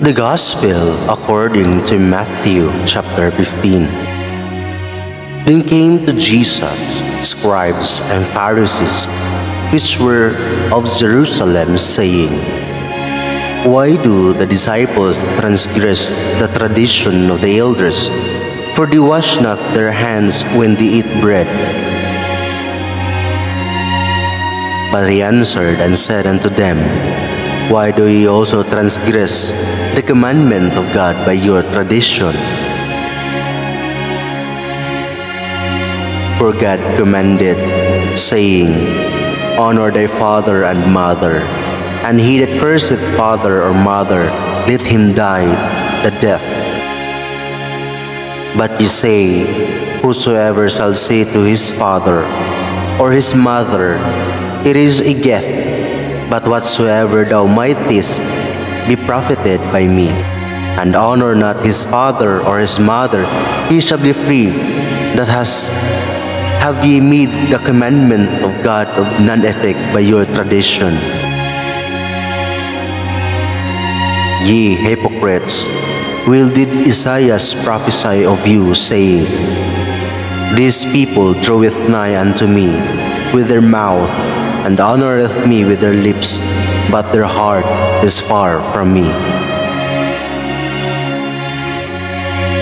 The Gospel according to Matthew chapter 15. Then came to Jesus scribes and Pharisees, which were of Jerusalem, saying, Why do the disciples transgress the tradition of the elders? For they wash not their hands when they eat bread. But he answered and said unto them, why do ye also transgress the commandment of God by your tradition? For God commanded, saying, Honor thy father and mother, and he that curseth father or mother, let him die the death. But ye say, Whosoever shall say to his father or his mother, It is a gift, but whatsoever thou mightest be profited by me, and honor not his father or his mother, he shall be free. That has have ye made the commandment of God of none effect by your tradition. Ye hypocrites, will did Isaiah prophesy of you, saying, These people draweth nigh unto me with their mouth, and honoreth me with their lips, but their heart is far from me.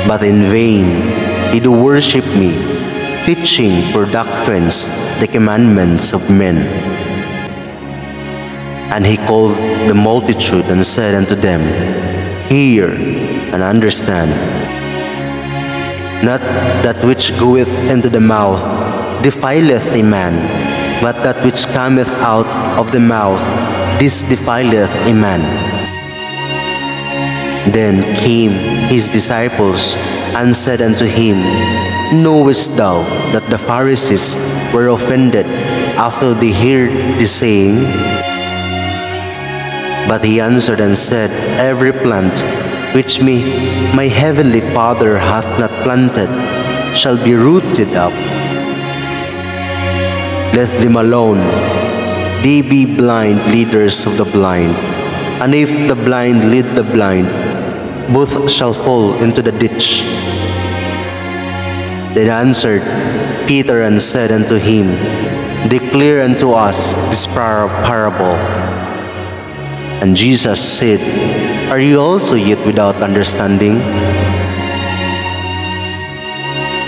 But in vain they do worship me, teaching for doctrines the commandments of men. And he called the multitude and said unto them, Hear and understand. Not that which goeth into the mouth defileth a man, but that which cometh out of the mouth, this defileth a man. Then came his disciples and said unto him, Knowest thou that the Pharisees were offended after they heard the saying? But he answered and said, Every plant which me, my heavenly Father hath not planted shall be rooted up. Let them alone. They be blind leaders of the blind. And if the blind lead the blind, both shall fall into the ditch. Then answered Peter and said unto him, Declare unto us this parable. And Jesus said, Are you also yet without understanding?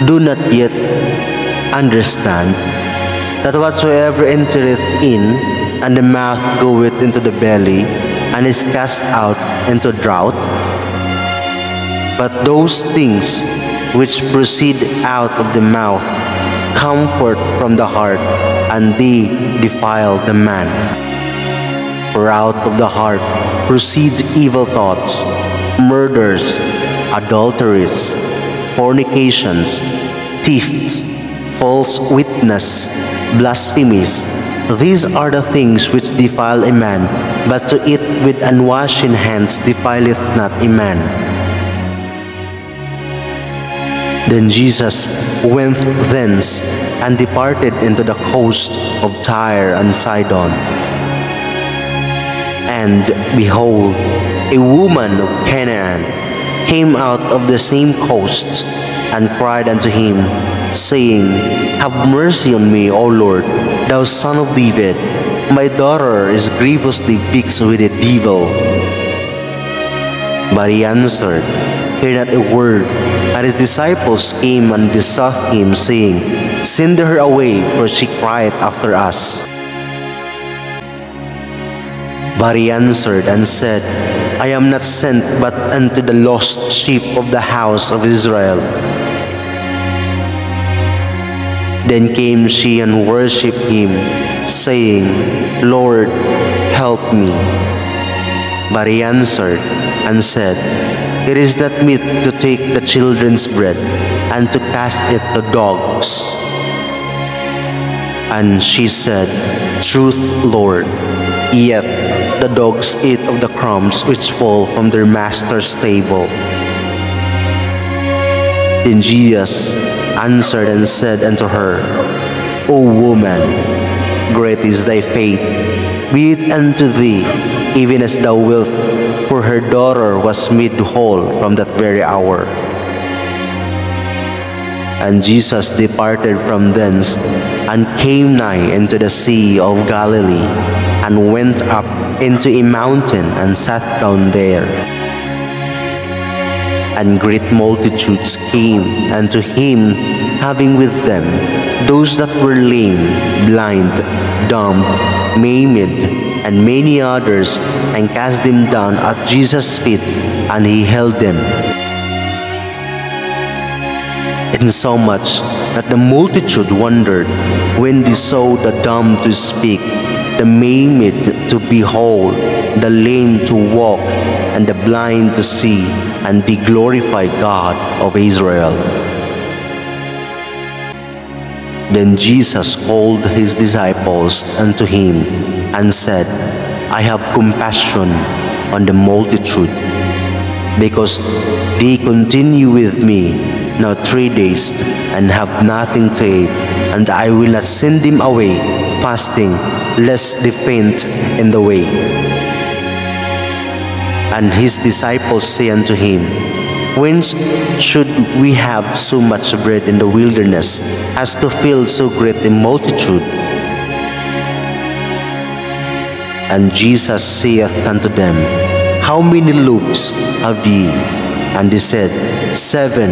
Do not yet understand that whatsoever entereth in, and the mouth goeth into the belly, and is cast out into drought? But those things which proceed out of the mouth comfort from the heart, and they defile the man. For out of the heart proceed evil thoughts, murders, adulteries, fornications, thefts, false witness, blasphemies. These are the things which defile a man, but to eat with unwashen hands defileth not a man. Then Jesus went thence and departed into the coast of Tyre and Sidon. And behold, a woman of Canaan came out of the same coast and cried unto him, saying, Have mercy on me, O Lord, thou son of David. My daughter is grievously vexed with a devil. But he answered, Hear not a word. And his disciples came and besought him, saying, Send her away, for she cried after us. But he answered and said, I am not sent but unto the lost sheep of the house of Israel. Then came she and worshipped him, saying, Lord, help me. But he answered and said, It is not meet to take the children's bread and to cast it to dogs. And she said, Truth, Lord. Yet the dogs eat of the crumbs which fall from their master's table. Then Jesus answered and said unto her, O woman, great is thy faith. Be it unto thee, even as thou wilt. For her daughter was made whole from that very hour. And Jesus departed from thence and came nigh into the sea of Galilee and went up into a mountain and sat down there. And great multitudes came unto him, having with them those that were lame, blind, dumb, maimed, and many others, and cast them down at Jesus' feet, and he held them insomuch that the multitude wondered when they saw the dumb to speak, the maimed to behold, the lame to walk, and the blind to see, and they glorified God of Israel. Then Jesus called his disciples unto him and said, I have compassion on the multitude, because they continue with me now three days and have nothing to eat, and I will not send them away fasting, lest they faint in the way. And his disciples say unto him, Whence should we have so much bread in the wilderness as to fill so great a multitude? And Jesus saith unto them, How many loaves have ye? And they said, Seven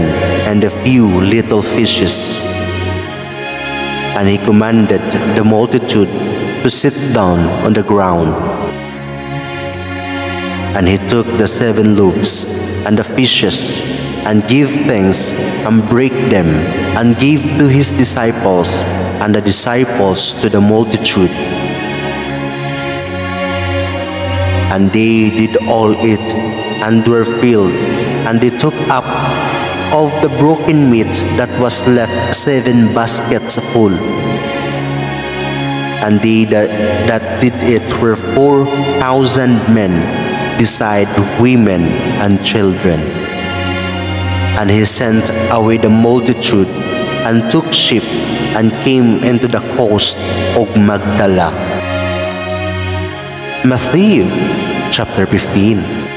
and a few little fishes. And he commanded the multitude to sit down on the ground. And he took the seven loaves and the fishes, and give thanks, and break them, and give to his disciples, and the disciples to the multitude. And they did all eat, and were filled, and they took up of the broken meat that was left seven baskets full. And they that, that did it were four thousand men, beside women and children. And he sent away the multitude, and took ship, and came into the coast of Magdala. Matthew chapter 15